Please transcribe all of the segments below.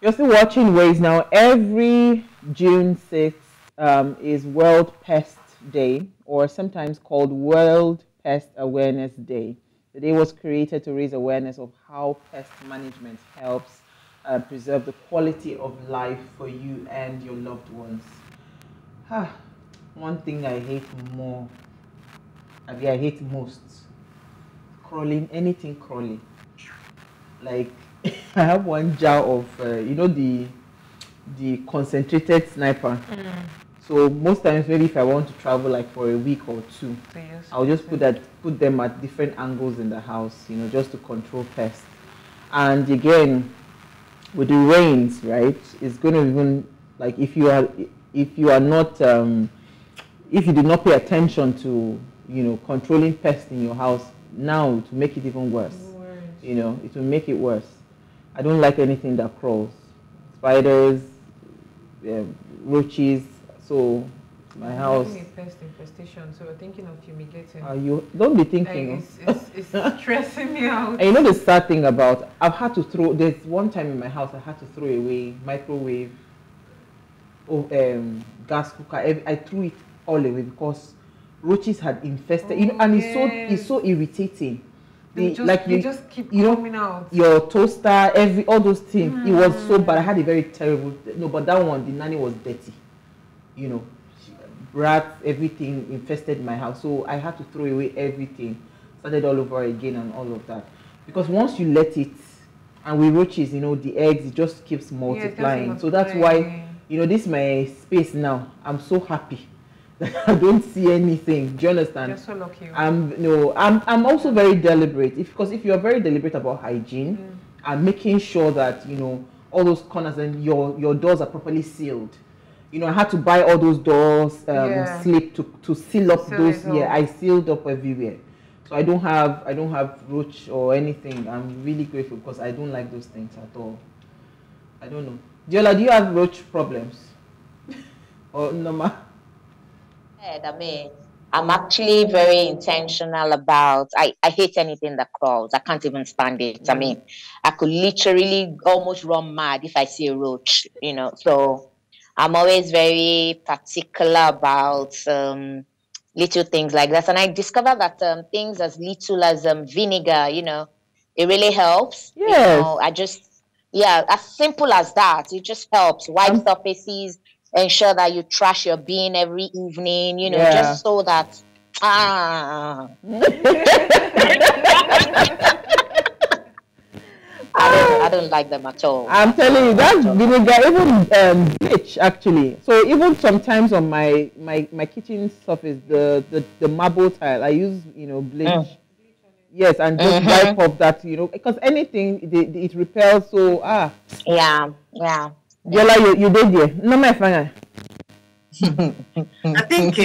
You're still watching Ways now. Every June 6th um, is World Pest Day, or sometimes called World Pest Awareness Day. The day was created to raise awareness of how pest management helps uh, preserve the quality of life for you and your loved ones. Ah, one thing I hate more, I mean, I hate most, crawling, anything crawling. Like I have one jar of uh, you know the the concentrated sniper. Mm. So most times maybe if I want to travel like for a week or two, so I'll just put that put them at different angles in the house, you know, just to control pests. And again, with the rains, right, it's going to even like if you are if you are not um, if you do not pay attention to you know controlling pests in your house now to make it even worse. worse. You know, it will make it worse. I don't like anything that crawls. Spiders, um, roaches. So my house. A pest infestation, so we're thinking of fumigating. Are you? Don't be thinking. Like it's, it's, stressing me out. And you know the sad thing about I've had to throw. There's one time in my house I had to throw away microwave, or um, gas cooker. I threw it all away because roaches had infested. Oh, you know, and yes. it's so it's so irritating just, like you just keep you coming know, out. Your toaster, every all those things. Mm. It was so bad. I had a very terrible. No, but that one, the nanny was dirty. You know, rats, everything infested my house. So I had to throw away everything. Started all over again and all of that. Because once you let it, and with roaches, you know, the eggs it just keeps multiplying. Yeah, so that's why, you know, this is my space now. I'm so happy I don't see anything. Do you understand? You're so lucky. I'm no. I'm I'm also very deliberate. If because if you are very deliberate about hygiene mm. and making sure that you know all those corners and your your doors are properly sealed. You know, I had to buy all those doors um, yeah. slip to to seal up seal those. Yeah, I sealed up everywhere. So I don't have I don't have roach or anything. I'm really grateful because I don't like those things at all. I don't know. Diola, do you have roach problems? or no? I mean, I'm actually very intentional about I, I hate anything that crawls. I can't even stand it. Mm. I mean, I could literally almost run mad if I see a roach, you know. So I'm always very particular about um, little things like that. And I discovered that um, things as little as um, vinegar, you know, it really helps. Yeah. You know, I just yeah, as simple as that. It just helps. Wipe um, surfaces, ensure that you trash your bean every evening, you know, yeah. just so that ah I don't, I don't like them at all. I'm telling you, that vinegar, even um, bleach actually. So even sometimes on my, my, my kitchen surface, the, the, the marble tile, I use, you know, bleach. Mm. Yes, and just mm-hmm. wipe off that, you know, because anything, it, it repels, so, ah. Yeah, yeah. Yola, you, you did there. No, my friend. I think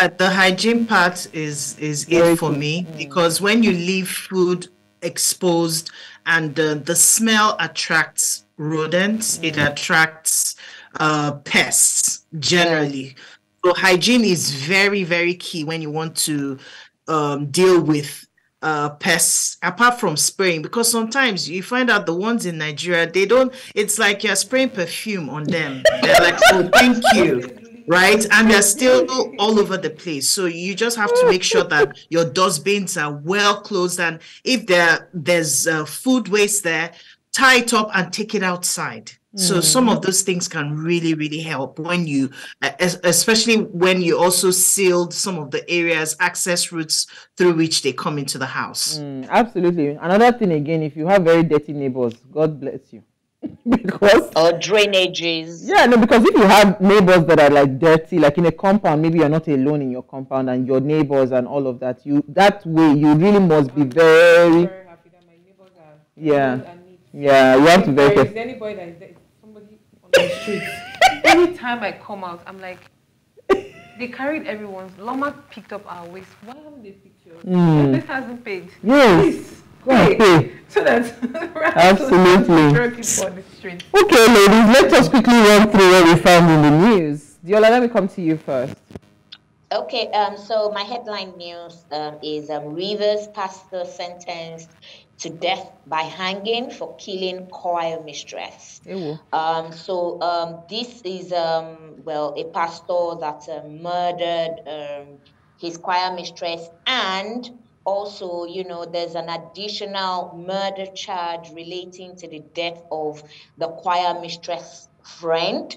uh, the hygiene part is is it for me because when you leave food exposed and uh, the smell attracts rodents, it attracts uh, pests generally. So hygiene is very very key when you want to um, deal with uh, pests apart from spraying because sometimes you find out the ones in Nigeria they don't it's like you're spraying perfume on them. They're like oh thank you right? And they're still all over the place. So you just have to make sure that your dustbins are well closed and if there there's uh, food waste there tie it up and take it outside so mm. some of those things can really, really help when you, especially when you also sealed some of the areas, access routes through which they come into the house. Mm, absolutely. Another thing again, if you have very dirty neighbors, God bless you. because or drainages. Yeah, no, because if you have neighbors that are like dirty, like in a compound, maybe you're not alone in your compound and your neighbors and all of that. You that way you really must be very. very happy that my neighbors are yeah. Yeah, you have to very careful. anybody that is there, on the street. Anytime I come out, I'm like, they carried everyone's. LAWMA picked up our waste. Why haven't they picked yours? Mm. This hasn't paid. Yes. Please. Go and pay. So that absolutely. Okay, ladies, let us quickly run through what we found in the news. Diola, let me come to you first. Okay, um, so my headline news um, is um, Rivers pastor sentenced to death by hanging for killing choir mistress. Um, so um, this is um, well a pastor that uh, murdered um, his choir mistress and also, you know, there's an additional murder charge relating to the death of the choir mistress friend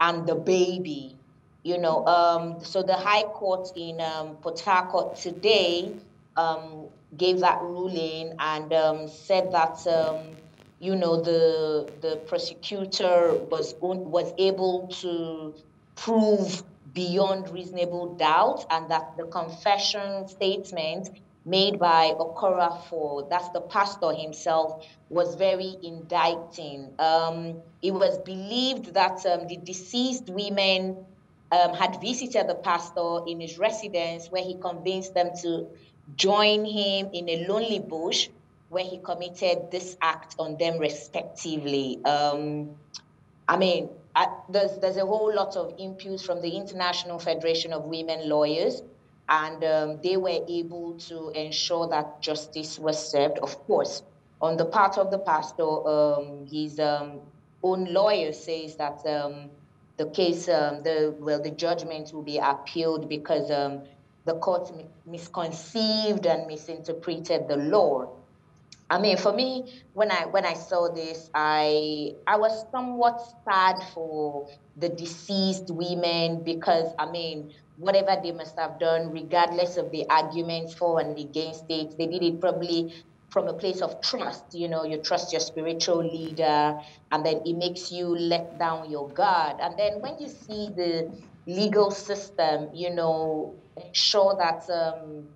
and the baby. You know, um, so the High Court in um, Port Harcourt today um, gave that ruling and um, said that um, you know the the prosecutor was was able to prove beyond reasonable doubt and that the confession statement made by Okorafor, that's the pastor himself, was very indicting. Um, it was believed that um, the deceased women um, had visited the pastor in his residence where he convinced them to join him in a lonely bush where he committed this act on them respectively. Um, I mean, I, there's, there's a whole lot of inputs from the International Federation of Women Lawyers and um, they were able to ensure that justice was served. Of course, on the part of the pastor, um, his um, own lawyer says that um, the case, um, the well, the judgment will be appealed because the court misconceived and misinterpreted the law. I mean, for me, when I when I saw this, I I was somewhat sad for the deceased women because I mean, whatever they must have done, regardless of the arguments for and against it, they did it probably from a place of trust. You know, you trust your spiritual leader, and then it makes you let down your guard. And then when you see the legal system, you know, ensure that. Um,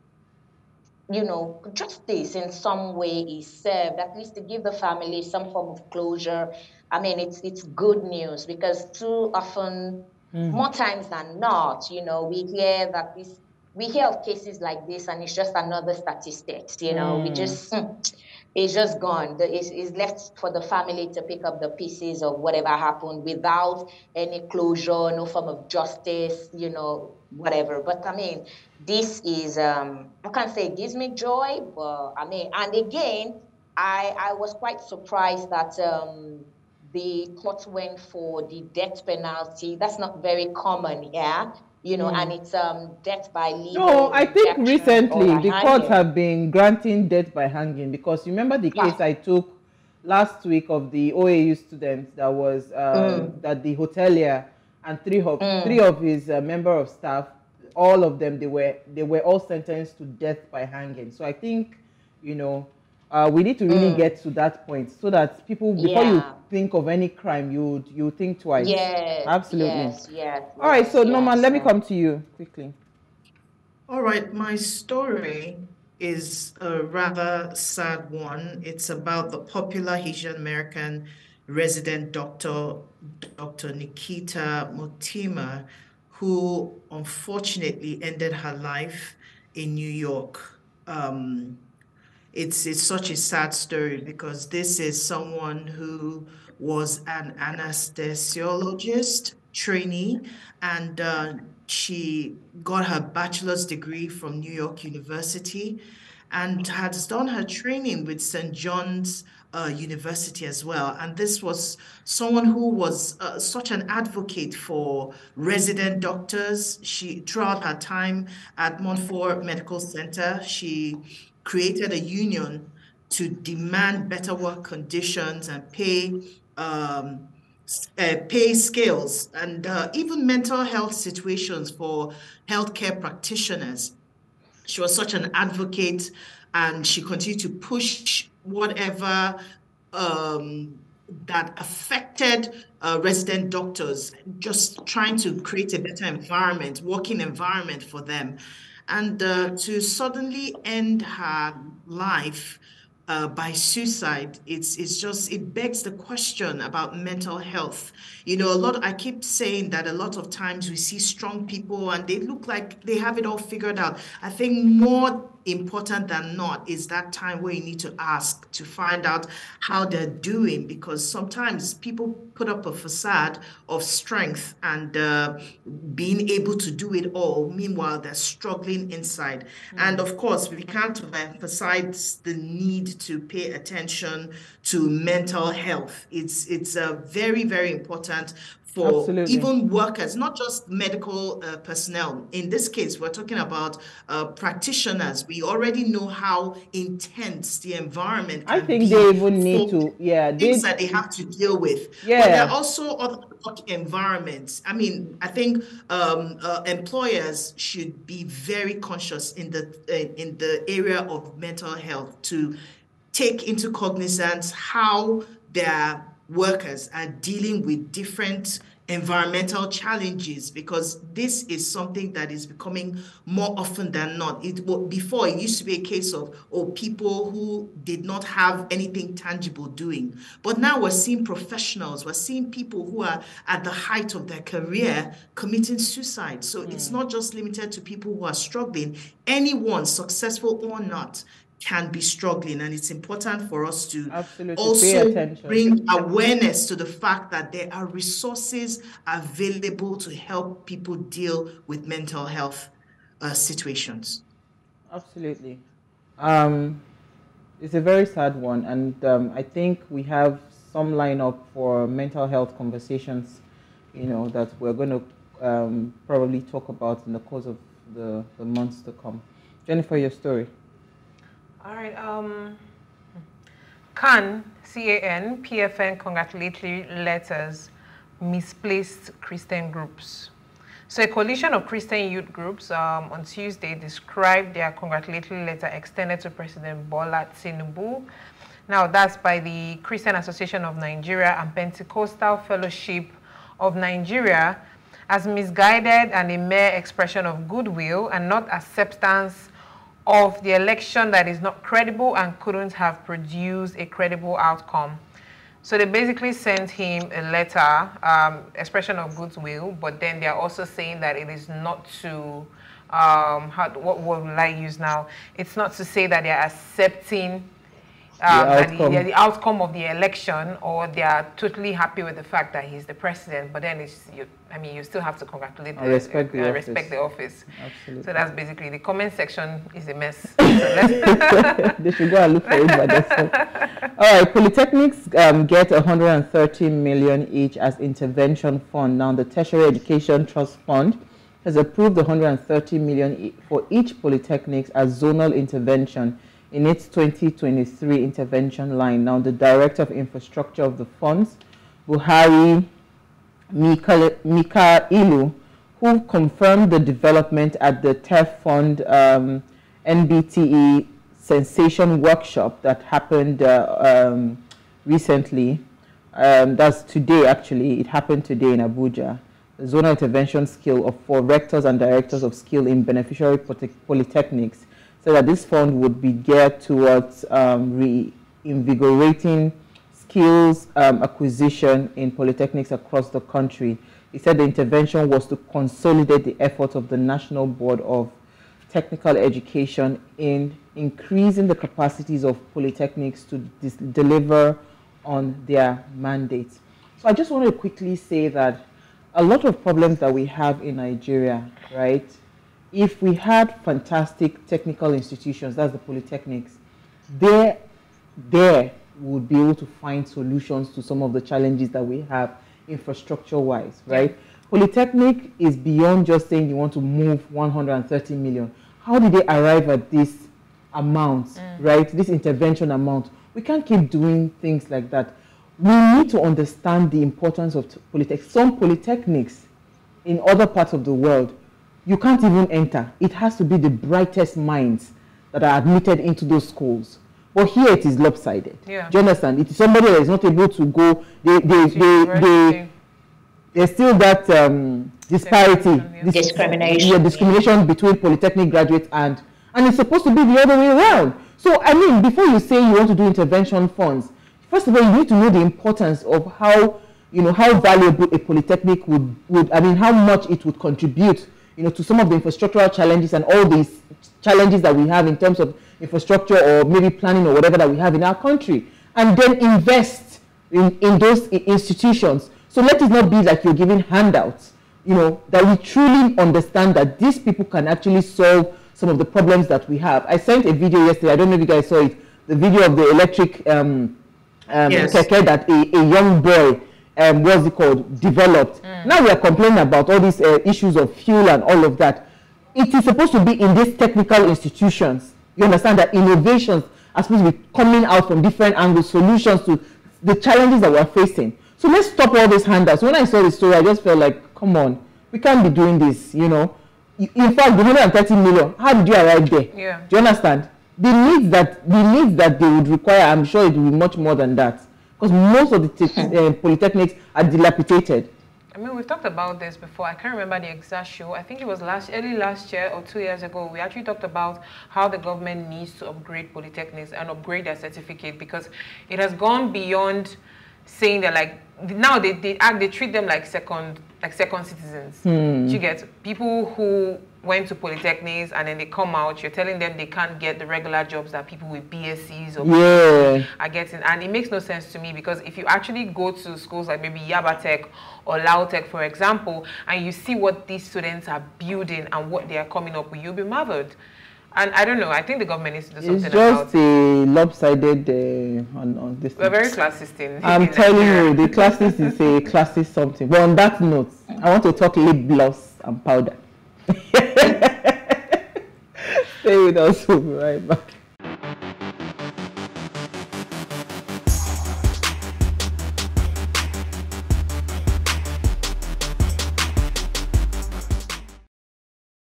you know, justice in some way is served, at least to give the family some form of closure. I mean, it's it's good news because too often Mm. More times than not, you know, we hear that this, we hear of cases like this, and it's just another statistic You know, mm. we just, it's just gone. It's, it's left for the family to pick up the pieces of whatever happened without any closure, no form of justice. You know, whatever. But I mean, this is, um, I can't say it gives me joy, but I mean, and again, I I was quite surprised that. Um, the court went for the death penalty. That's not very common, yeah. You know, mm. and it's um death by legal. No, I think recently the courts have been granting death by hanging because remember the case yeah. I took last week of the OAU student that was um, mm. that the hotelier and three of mm. three of his uh, member of staff, all of them they were they were all sentenced to death by hanging. So I think you know uh, we need to really mm. get to that point so that people before yeah. you think of any crime you you think twice. Yes absolutely. yes yes all right so yes, norman let me come to you quickly. All right my story is a rather sad one. It's about the popular haitian american resident doctor dr nikita Mortimer who unfortunately ended her life in new york um, it's it's such a sad story because this is someone who was an anesthesiologist trainee and uh, she got her bachelor's degree from New York University and has done her training with St. John's uh, University as well. And this was someone who was uh, such an advocate for resident doctors. She, throughout her time at Montefiore Medical Center, she created a union to demand better work conditions and pay um, uh, pay scales and uh, even mental health situations for healthcare practitioners. She was such an advocate and she continued to push whatever um, that affected uh, resident doctors, just trying to create a better environment, working environment for them and uh, to suddenly end her life uh, by suicide. It's it's just it begs the question about mental health. You know a lot i keep saying that a lot of times we see strong people and they look like they have it all figured out. I think more important than not is that time where you need to ask to find out how they're doing because sometimes people put up a facade of strength and uh, being able to do it all. Meanwhile they're struggling inside. Mm-hmm. and of course we can't emphasize the need to pay attention to mental health. It's it's a uh, very very important for Absolutely. even workers, not just medical uh, personnel. In this case, we're talking about uh, practitioners. We already know how intense the environment. I think they even need to, yeah, things they, that they have to deal with. Yeah, but there are also other environments. I mean, I think um, uh, employers should be very conscious in the in the area of mental health to take into cognizance how their workers are dealing with different environmental challenges because this is something that is becoming more often than not. It before it used to be a case of oh people who did not have anything tangible doing, but now we're seeing professionals, we're seeing people who are at the height of their career committing suicide. So mm. it's not just limited to people who are struggling. Anyone, successful or not, can be struggling. And it's important for us to Absolutely. also bring awareness to the fact that there are resources available to help people deal with mental health uh, situations. Absolutely. Um, it's a very sad one. And um, i think we have some lineup for mental health conversations you know that we're going to um, probably talk about in the course of the, the months to come. Jennifer your story all right. Um, CAN, C-A-N, PFN congratulatory letters, misplaced Christian groups. So a coalition of Christian youth groups um, on Tuesday described their congratulatory letter extended to President Bola Tinubu. Now that's by the Christian Association of Nigeria and Pentecostal Fellowship of Nigeria as misguided and a mere expression of goodwill and not acceptance of the election that is not credible and couldn't have produced a credible outcome. So they basically sent him a letter, um, expression of goodwill, but then they're also saying that it is not to, um, how, what word will I use now? It's not to say that they're accepting um, the, outcome. The, the, outcome of the election, or they are totally happy with the fact that he's the president. But then it's, you, I mean, you still have to congratulate the, respect, the, uh, respect the office. Absolutely. So that's basically the comment section is a mess. they should go and look for it by themselves. All right, polytechnics um, get 130 million each as intervention fund. Now the Tertiary Education Trust Fund has approved 130 million for each polytechnics as zonal intervention in its 2023 intervention line. Now, the Director of Infrastructure of the funds, Buhari Mika Ilu, who confirmed the development at the TETFund um, NBTE Sensation Workshop that happened uh, um, recently. Um, that's today, actually. It happened today in Abuja. The zonal intervention skill of, for rectors and directors of skill in beneficiary polytechnics so that this fund would be geared towards um, reinvigorating skills um, acquisition in polytechnics across the country. He said the intervention was to consolidate the efforts of the National Board of Technical Education in increasing the capacities of polytechnics to deliver on their mandates. So I just want to quickly say that a lot of problems that we have in Nigeria, right, if we had fantastic technical institutions, that's the polytechnics, there, there would be able to find solutions to some of the challenges that we have infrastructure-wise, right? Polytechnic is beyond just saying you want to move 130 million. How did they arrive at this amount, mm. right? This intervention amount. We can't keep doing things like that. We need to understand the importance of polytechnics. Some polytechnics in other parts of the world you can't even enter. It has to be the brightest minds that are admitted into those schools. But here it is lopsided. Yeah. Do you understand? It is somebody that is not able to go. They, they, they, they, there's still that um, disparity, this, discrimination, yeah, discrimination between polytechnic graduates and and it's supposed to be the other way around. So I mean, before you say you want to do intervention funds, first of all, you need to know the importance of how you know how valuable a polytechnic would would I mean how much it would contribute you know, to some of the infrastructural challenges and all these challenges that we have in terms of infrastructure or maybe planning or whatever that we have in our country, and then invest in, in those institutions. So let it not be like you're giving handouts, you know, that we truly understand that these people can actually solve some of the problems that we have. I sent a video yesterday, I don't know if you guys saw it, the video of the electric um, um, yes. that a, a young boy um, what's it called, developed. Mm. Now we are complaining about all these uh, issues of fuel and all of that. It is supposed to be in these technical institutions. You understand that innovations are supposed to be coming out from different angles, solutions to the challenges that we're facing. So let's stop all these handouts. When I saw the story, I just felt like, come on, we can't be doing this, you know. In fact, the 130 million, how did you arrive there? Yeah. Do you understand? The needs that the needs that they would require, I'm sure it will be much more than that because most of the uh, polytechnics are dilapidated. I mean, we've talked about this before. I can't remember the exact show. I think it was last early last year or two years ago. We actually talked about how the government needs to upgrade polytechnics and upgrade their certificate because it has gone beyond saying that like now they, they act they treat them like second like second citizens. Hmm. You get people who went to polytechnics and then they come out, you're telling them they can't get the regular jobs that people with BScs or yeah. are getting. And it makes no sense to me because if you actually go to schools like maybe Yaba Tech or Lautech, for example, and you see what these students are building and what they are coming up with, you'll be marveled. And I don't know. I think the government needs to do something about. it's just a lopsided uh, on, on this. We're very classist in. I'm in telling you, the classist is a classist something. But on that note, I want to talk lip gloss and powder. Stay with us. We'll be right back.